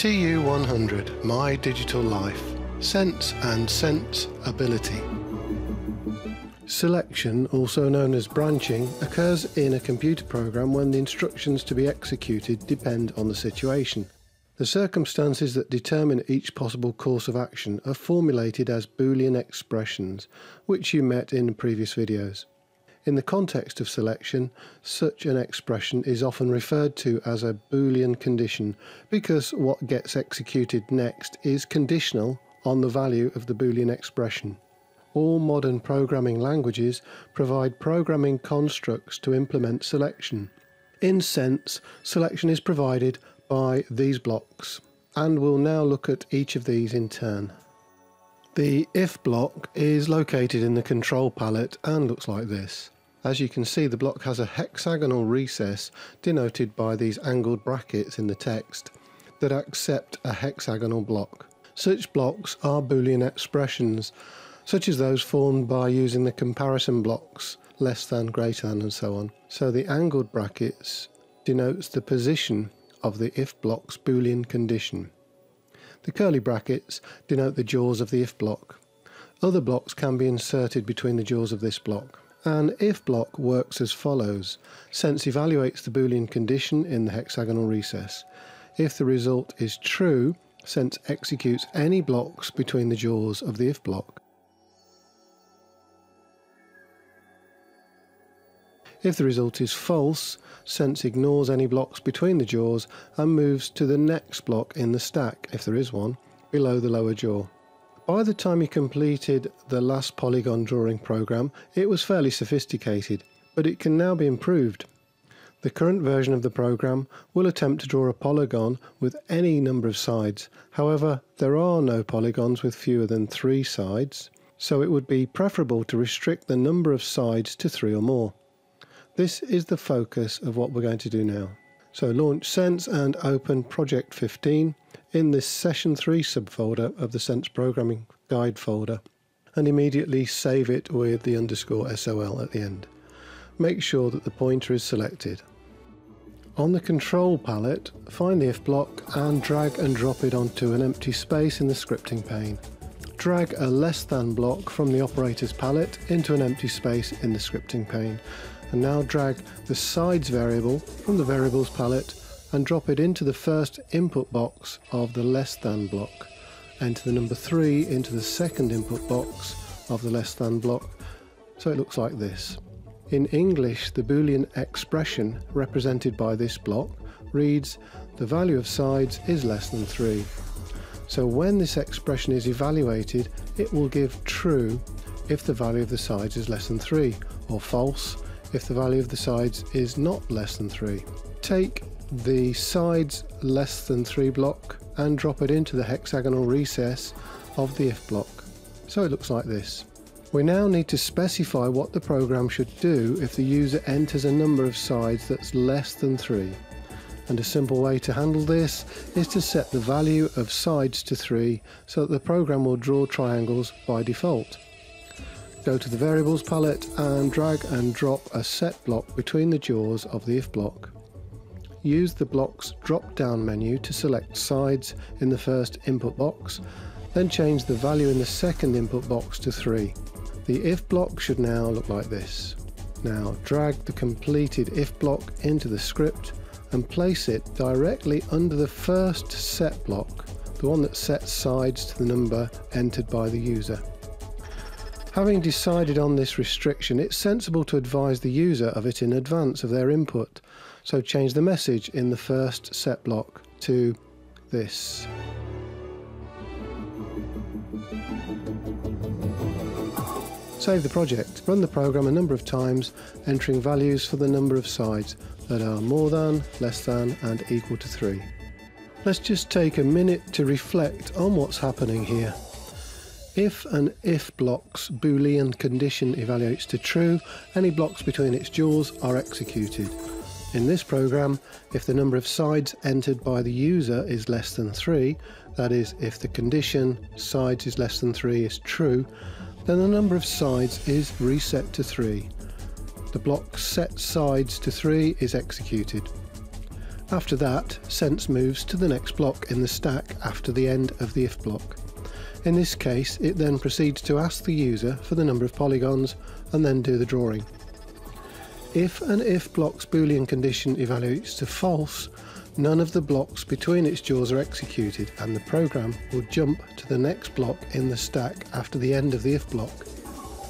TU100 My Digital Life Sense and Sense Ability. Selection, also known as branching, occurs in a computer program when the instructions to be executed depend on the situation. The circumstances that determine each possible course of action are formulated as Boolean expressions, which you met in previous videos. In the context of selection, such an expression is often referred to as a Boolean condition because what gets executed next is conditional on the value of the Boolean expression. All modern programming languages provide programming constructs to implement selection. In Sense, selection is provided by these blocks, and we'll now look at each of these in turn. The if block is located in the control palette and looks like this. As you can see the block has a hexagonal recess denoted by these angled brackets in the text that accept a hexagonal block. Such blocks are Boolean expressions such as those formed by using the comparison blocks less than, greater than and so on. So the angled brackets denotes the position of the if block's Boolean condition. The curly brackets denote the jaws of the if block. Other blocks can be inserted between the jaws of this block. An if block works as follows. Sense evaluates the Boolean condition in the hexagonal recess. If the result is true, Sense executes any blocks between the jaws of the if block. If the result is false, Sense ignores any blocks between the jaws and moves to the next block in the stack, if there is one, below the lower jaw. By the time he completed the last polygon drawing program, it was fairly sophisticated, but it can now be improved. The current version of the program will attempt to draw a polygon with any number of sides. However, there are no polygons with fewer than three sides, so it would be preferable to restrict the number of sides to three or more. This is the focus of what we're going to do now. So launch Sense and open Project 15 in this Session 3 subfolder of the Sense Programming Guide folder and immediately save it with the underscore SOL at the end. Make sure that the pointer is selected. On the control palette, find the if block and drag and drop it onto an empty space in the scripting pane. Drag a less than block from the operators palette into an empty space in the scripting pane and now drag the sides variable from the variables palette and drop it into the first input box of the less than block. Enter the number 3 into the second input box of the less than block so it looks like this. In English the boolean expression represented by this block reads the value of sides is less than 3. So when this expression is evaluated it will give true if the value of the sides is less than 3 or false if the value of the sides is not less than 3. Take the sides less than 3 block and drop it into the hexagonal recess of the if block. So it looks like this. We now need to specify what the program should do if the user enters a number of sides that's less than 3. And a simple way to handle this is to set the value of sides to 3 so that the program will draw triangles by default. Go to the variables palette and drag and drop a set block between the jaws of the if block. Use the block's drop down menu to select sides in the first input box, then change the value in the second input box to 3. The if block should now look like this. Now drag the completed if block into the script and place it directly under the first set block, the one that sets sides to the number entered by the user. Having decided on this restriction, it's sensible to advise the user of it in advance of their input. So change the message in the first set block to this. Save the project. Run the program a number of times, entering values for the number of sides that are more than, less than, and equal to 3. Let's just take a minute to reflect on what's happening here. If an if block's boolean condition evaluates to true, any blocks between its jaws are executed. In this program, if the number of sides entered by the user is less than 3, that is, if the condition sides is less than 3 is true, then the number of sides is reset to 3. The block set sides to 3 is executed. After that, Sense moves to the next block in the stack after the end of the if block. In this case, it then proceeds to ask the user for the number of polygons and then do the drawing. If an if block's boolean condition evaluates to false, none of the blocks between its jaws are executed and the program will jump to the next block in the stack after the end of the if block.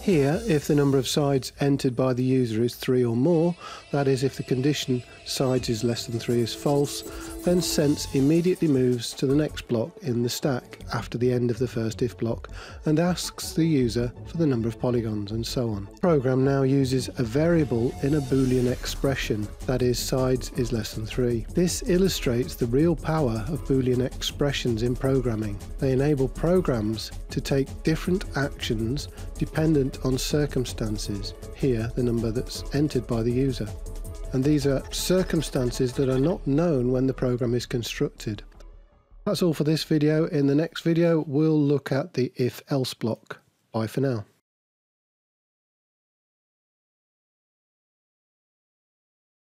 Here, if the number of sides entered by the user is 3 or more, that is if the condition sides is less than 3 is false, then Sense immediately moves to the next block in the stack after the end of the first if block and asks the user for the number of polygons and so on. The program now uses a variable in a boolean expression, that is sides is less than 3. This illustrates the real power of boolean expressions in programming. They enable programs to take different actions dependent on circumstances, here the number that's entered by the user. And these are circumstances that are not known when the program is constructed. That's all for this video. In the next video, we'll look at the if-else block. Bye for now.